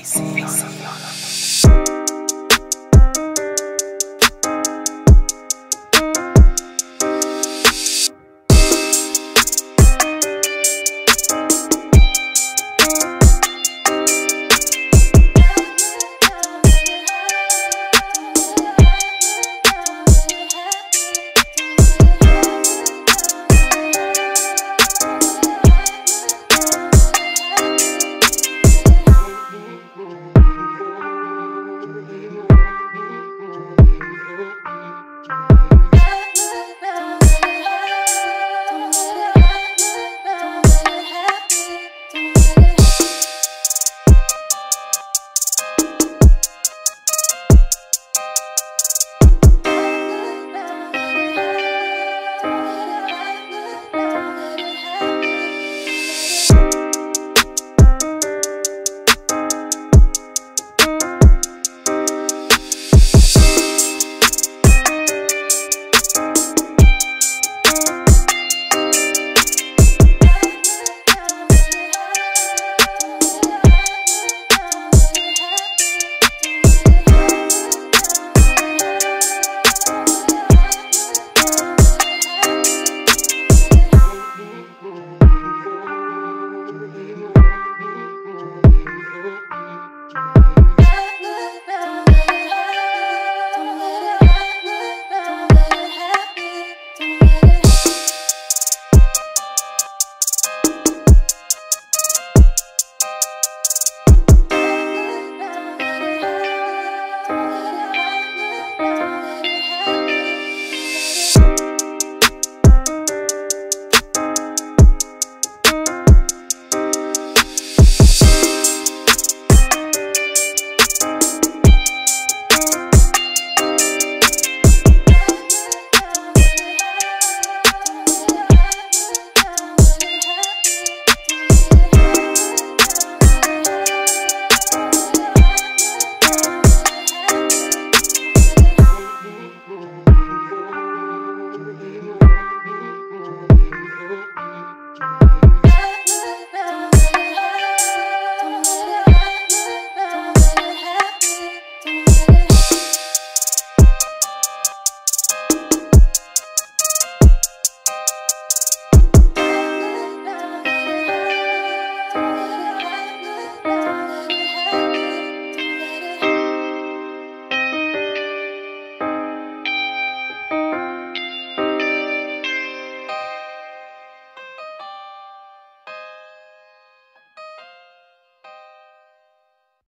Facing, facing. love.